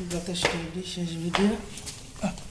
Bir bakış geldi. Şarj video. Ah.